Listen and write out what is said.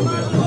Amen.